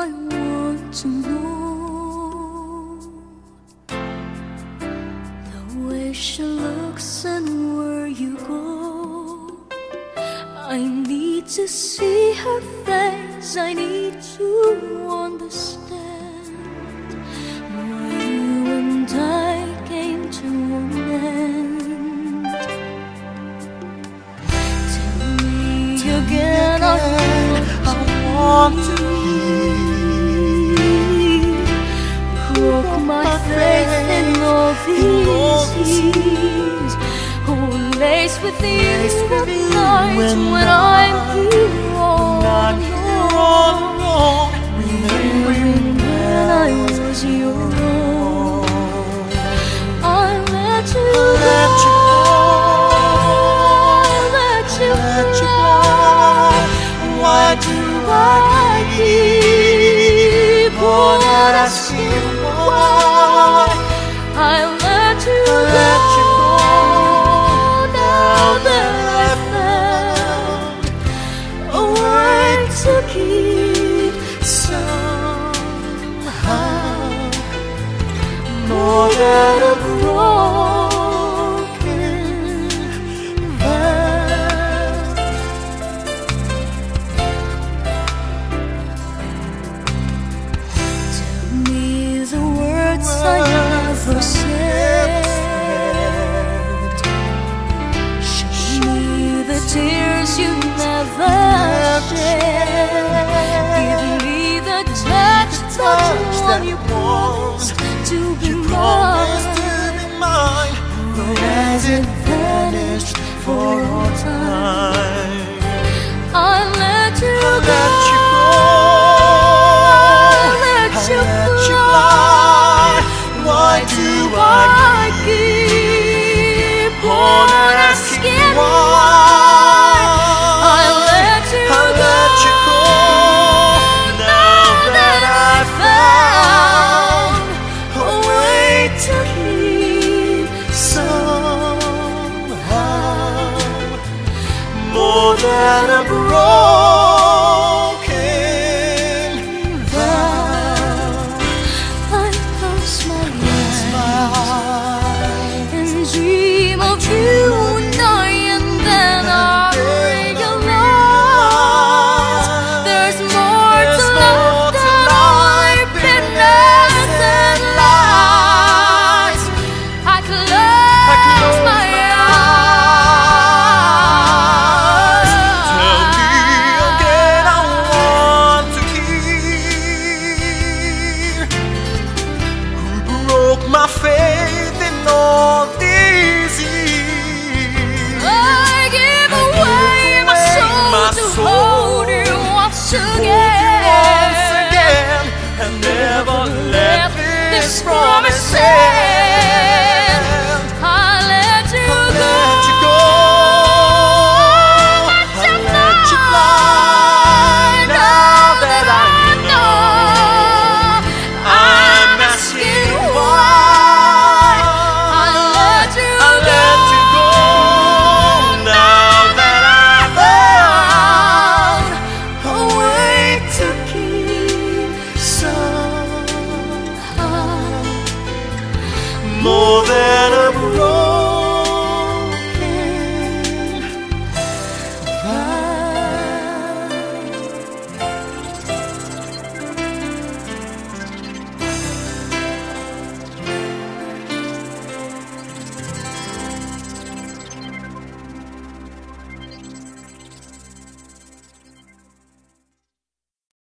I want to know the way she looks and where you go. I need to see her face, I need to understand why you and I came to an end. Tell me again, again I want to hear. Faith in all these. Oh, laced with the innocent light when I'm here all not here all alone. Remembering When I was your own, I let you go. Let you go. go. Why do I keep on asking why? I let you go. You never shed. Give me the touch that one you promised to be mine. But as it vanished for all time, I let you go. Let you go. I let I you let you fly. Why do I I keep on asking why? More than a more than a broken